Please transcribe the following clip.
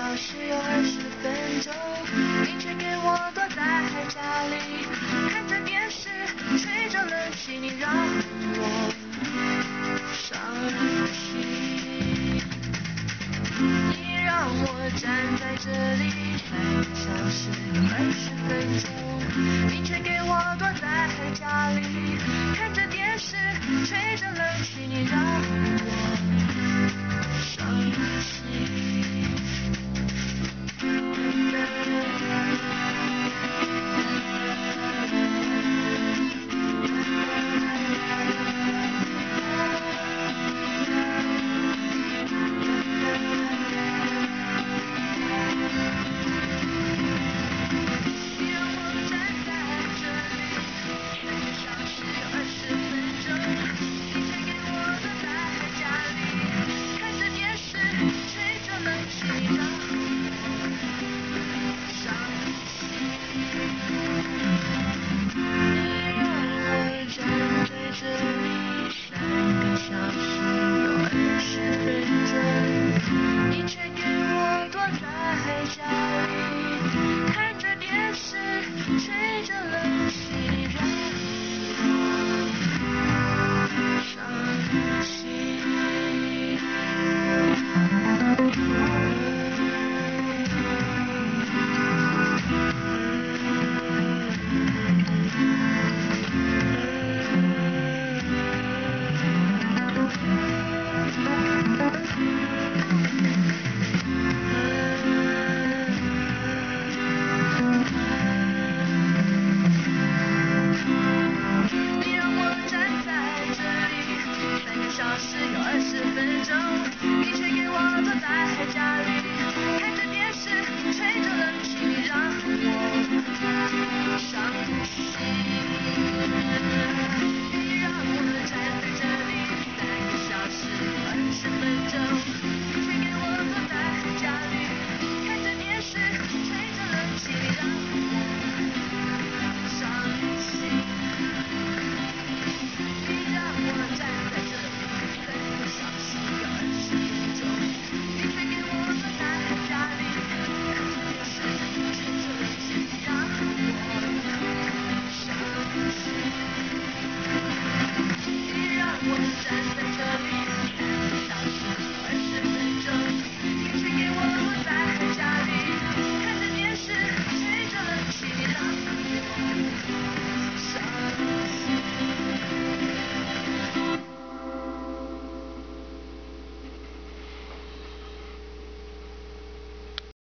小时有二十分钟，你却给我躲在家里看着电视，吹着冷气，你让我伤心。你让我站在这里等消息。